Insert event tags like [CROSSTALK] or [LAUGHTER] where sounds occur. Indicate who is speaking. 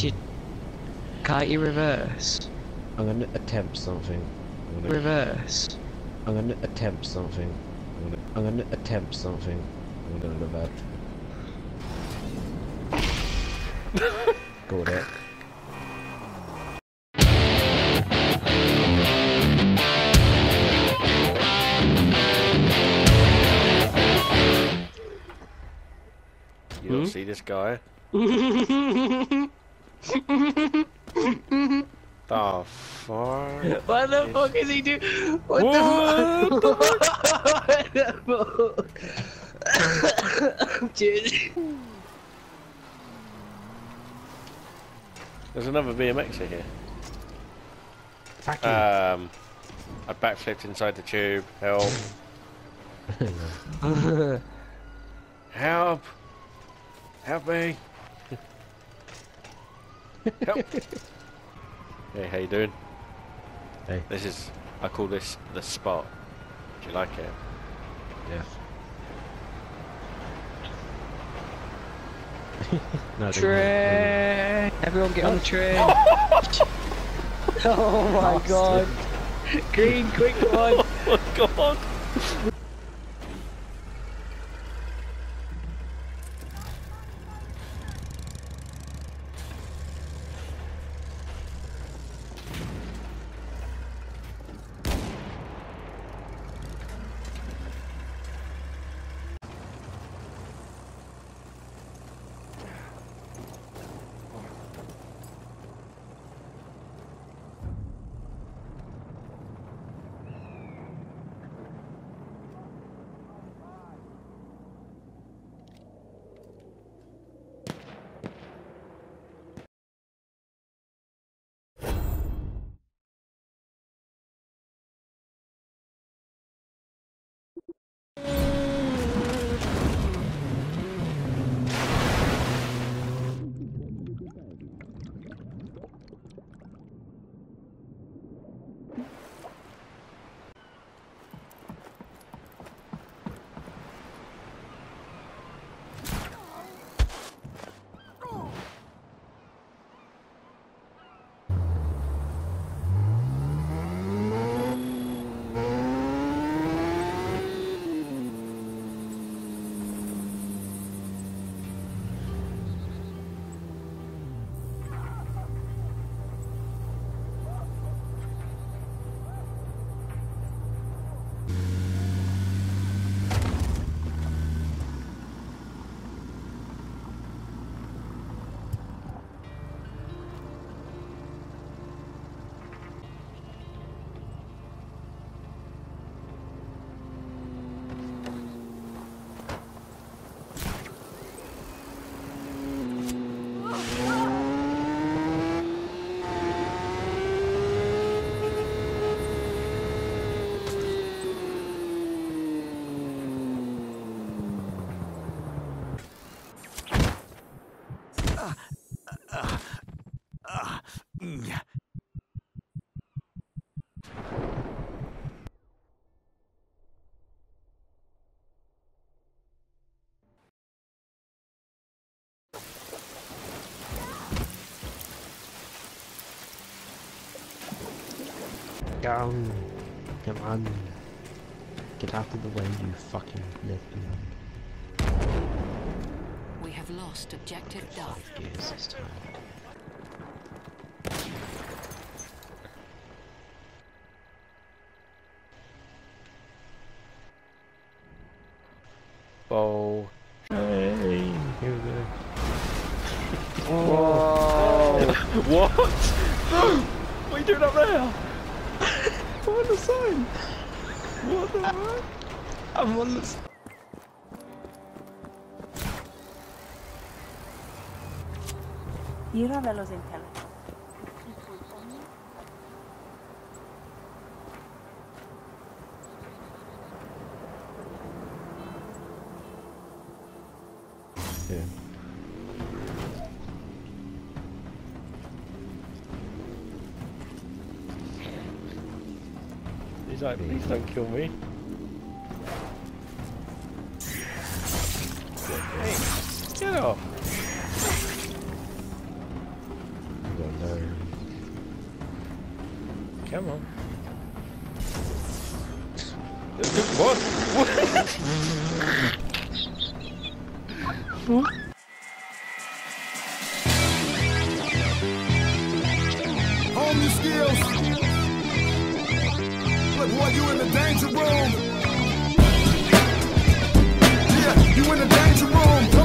Speaker 1: you, can't you reverse?
Speaker 2: I'm gonna attempt something. I'm gonna,
Speaker 1: Reverse.
Speaker 2: I'm gonna attempt something. I'm gonna, I'm gonna attempt something. I'm gonna revert. [LAUGHS] Go with it.
Speaker 3: You don't
Speaker 1: Hmm?
Speaker 3: see this guy? [LAUGHS] The fuck?
Speaker 1: What the fuck is he doing? What,
Speaker 3: What
Speaker 1: the fuck? what the fuck? Dude.
Speaker 3: There's another BMXer here.
Speaker 2: Fuck you.
Speaker 3: Um, I backflipped inside the tube. Help! [LAUGHS] Help! Help me! Help! [LAUGHS] hey, how you doing?
Speaker 2: hey,
Speaker 3: This is, I call this the spot. Do you like it?
Speaker 2: yes. [LAUGHS] no, I don't know.
Speaker 1: Train! Everyone get on the train! [LAUGHS] oh my god! Green, quick one!
Speaker 3: Oh my god!
Speaker 2: Down. Come on. Get out of the way, you fucking lesbian.
Speaker 4: We have lost objective Duff.
Speaker 2: Five gears this time.
Speaker 3: Bow.
Speaker 2: Hey, here we go.
Speaker 3: what? [LAUGHS] what are you doing up there? [LAUGHS]
Speaker 1: What the sign? What the [LAUGHS] fuck? I'm on the. S-
Speaker 5: Gyrra veloz intel.
Speaker 2: Yeah.
Speaker 3: He's like, please don't kill me. Hey, get off. Come on. What? what?
Speaker 5: Hone your skills. Look, boy, you in the danger room. Yeah, you in the danger room.